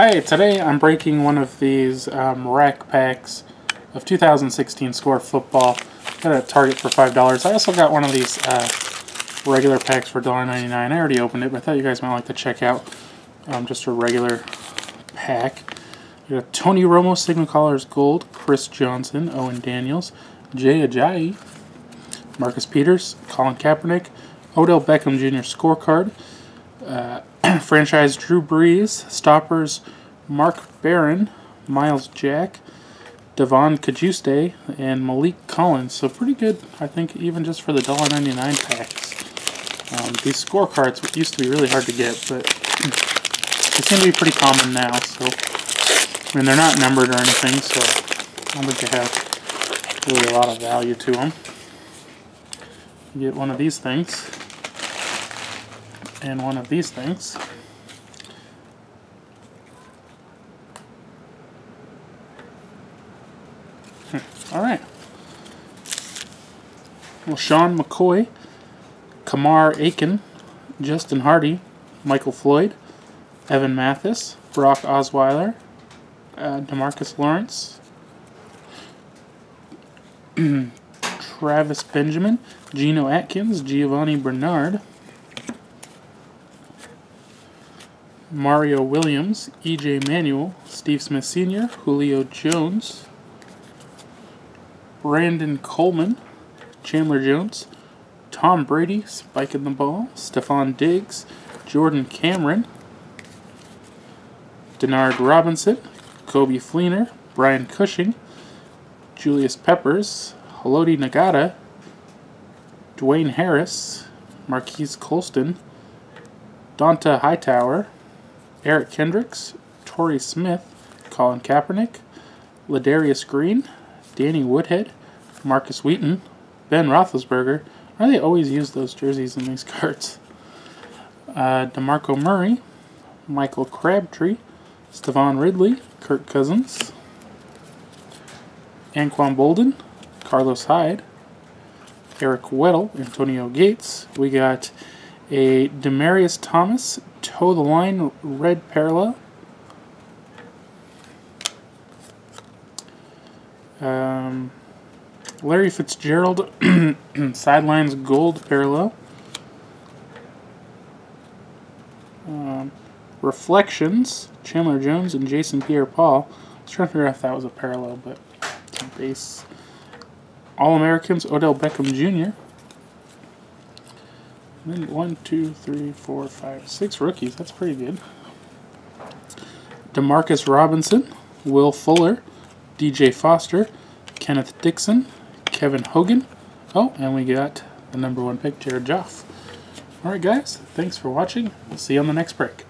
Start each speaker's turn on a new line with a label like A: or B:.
A: Hi, today I'm breaking one of these um, rack packs of 2016 Score Football. Got a Target for $5. I also got one of these uh, regular packs for $1.99. I already opened it, but I thought you guys might like to check out um, just a regular pack. Got Tony Romo, Sigma Colors Gold, Chris Johnson, Owen Daniels, Jay Ajayi, Marcus Peters, Colin Kaepernick, Odell Beckham Jr. scorecard, uh, franchise Drew Brees, stoppers Mark Barron, Myles Jack, Devon Cajuste, and Maliek Collins. So pretty good, I think, even just for the $1.99 packs. Um, these scorecards used to be really hard to get, but they seem to be pretty common now. So, I mean, they're not numbered or anything, so I don't think they have really a lot of value to them. You get one of these things and one of these things. All right. Well, Sean McCoy, Kamar Aiken, Justin Hardy, Michael Floyd, Evan Mathis, Brock Osweiler, uh, Demarcus Lawrence, Travis Benjamin, Geno Atkins, Giovani Bernard, Mario Williams, E.J. Manuel, Steve Smith Sr., Julio Jones, Brandon Coleman, Chandler Jones, Tom Brady, spiking the ball, Stefon Diggs, Jordan Cameron, Denard Robinson, Coby Fleener, Brian Cushing, Julius Peppers, Haloti Ngata, Dwayne Harris, Marquise Colston, Dont'a Hightower, Eric Kendricks, Torrey Smith, Colin Kaepernick, Ladarius Green, Danny Woodhead, Markus Wheaton, Ben Roethlisberger. Why they always use those jerseys in these cards? Uh, DeMarco Murray, Michael Crabtree, Stevan Ridley, Kirk Cousins, Anquan Boldin, Carlos Hyde, Eric Weddle, Antonio Gates. We got a Demaryius Thomas, toe the line, red parallel. Um, Larry Fitzgerald, sidelines gold parallel. Um, Reflections, Chandler Jones and Jason Pierre-Paul. I was trying to figure out if that was a parallel, but base. All-Americans, Odell Beckham Jr. And then one, two, three, four, five, six rookies. That's pretty good. Demarcus Robinson, Will Fuller, DJ Foster, Kenneth Dixon, Kevin Hogan. Oh, and we got the number one pick, Jared Goff. Alright guys, thanks for watching. We'll see you on the next break.